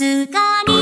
すがり